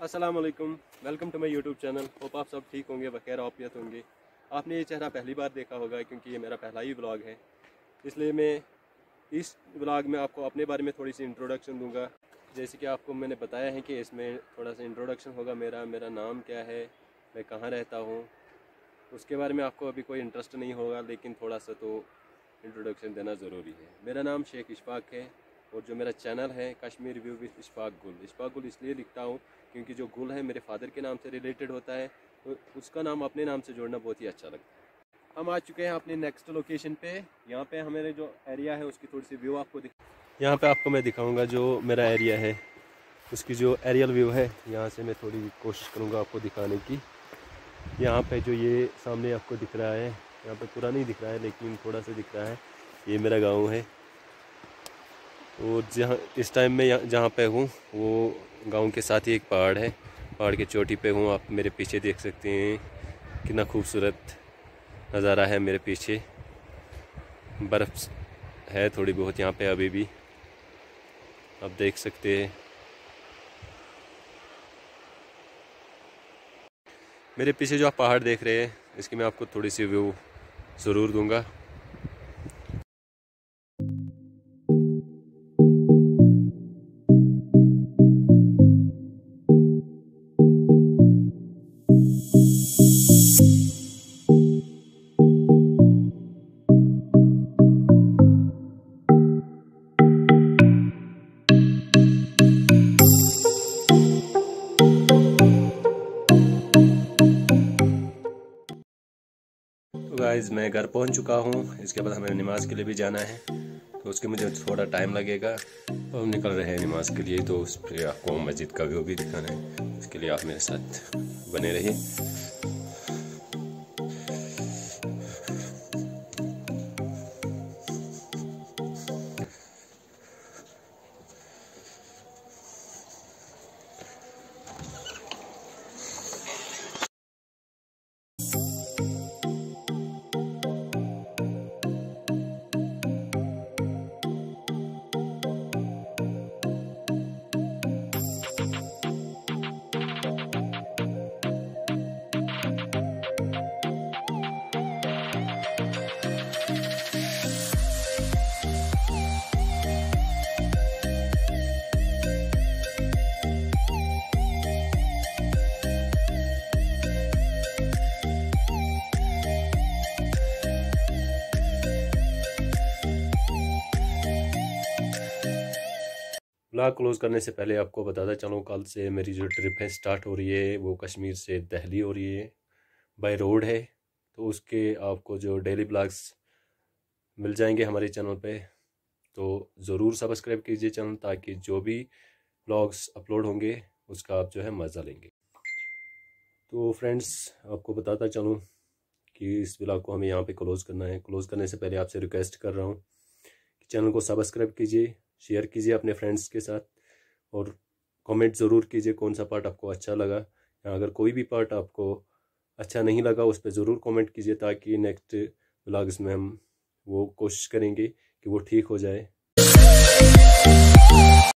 अस्सलाम वालेकुम to my YouTube channel hope आप सब ठीक होंगे, बखैर आफियत होंगे। आपने ये चेहरा पहली बार देखा होगा, क्योंकि ये मेरा पहला ही व्लॉग है। इसलिए मैं इस व्लॉग में आपको अपने बारे में थोड़ी सी इंट्रोडक्शन दूँगा। जैसे कि आपको मैंने बताया है कि इसमें थोड़ा सा इंट्रोडक्शन होगा मेरा मेरा नाम क्या है, मैं कहाँ रहता हूँ। उसके बारे में आपको अभी कोई इंटरेस्ट नहीं होगा, लेकिन थोड़ा सा तो इंट्रोडक्शन देना ज़रूरी है। मेरा नाम शेख इशफाक है। और जो मेरा चैनल है कश्मीर व्यू विद इशफाक गुल। इशफाक गुल इसलिए लिखता हूँ क्योंकि जो गुल है मेरे फादर के नाम से रिलेटेड होता है तो उसका नाम अपने नाम से जोड़ना बहुत ही अच्छा लगता है। हम आ चुके हैं अपने नेक्स्ट लोकेशन पे। यहाँ पे हमारे जो एरिया है, उसकी थोड़ी सी व्यू आपको दिख यहाँ पे आपको मैं दिखाऊँगा जो मेरा एरिया है। उसकी जो एरियल व्यू है, यहाँ से मैं थोड़ी कोशिश करूँगा आपको दिखाने की। यहाँ पे जो ये सामने आपको दिख रहा है, यहाँ पे पूरा नहीं दिख रहा है, लेकिन थोड़ा सा दिख रहा है। ये मेरा गाँव है। और जहाँ, इस टाइम में जहाँ पे हूँ, वो गाँव के साथ ही एक पहाड़ है। पहाड़ की चोटी पे हूँ, आप मेरे पीछे देख सकते हैं। कितना खूबसूरत नज़ारा है मेरे पीछे। बर्फ़ है थोड़ी बहुत यहाँ पे अभी भी। आप देख सकते हैं। मेरे पीछे जो आप पहाड़ देख रहे हैं, इसकी मैं आपको थोड़ी सी व्यू ज़रूर दूँगा। गाइस मैं घर पहुँच चुका हूँ। इसके बाद हमें नमाज़ के लिए भी जाना है। तो उसके मुझे थोड़ा टाइम लगेगा। और हम निकल रहे हैं नमाज़ के लिए। तो उस आपको मस्जिद का व्यू भी दिखाना है। उसके लिए आप मेरे साथ बने रहिए। ब्लॉग क्लोज़ करने से पहले आपको बताता चलूँ, कल से मेरी जो ट्रिप है स्टार्ट हो रही है, वो कश्मीर से दिल्ली हो रही है बाय रोड है तो उसके आपको जो डेली ब्लॉग्स मिल जाएँगे हमारे चैनल पे तो ज़रूर सब्सक्राइब कीजिए चैनल ताकि जो भी ब्लॉग्स अपलोड होंगे, उसका आप जो है मज़ा लेंगे। तो फ्रेंड्स आपको बताता चलूँ कि इस ब्लॉग को हमें यहाँ पे क्लोज़ करना है। क्लोज़ करने से पहले आपसे रिक्वेस्ट कर रहा हूँ कि चैनल को सब्सक्राइब कीजिए शेयर कीजिए अपने फ्रेंड्स के साथ और कमेंट ज़रूर कीजिए कौन सा पार्ट आपको अच्छा लगा। या अगर कोई भी पार्ट आपको अच्छा नहीं लगा, उस पर ज़रूर कमेंट कीजिए ताकि नेक्स्ट ब्लॉग्स में हम वो कोशिश करेंगे कि वो ठीक हो जाए।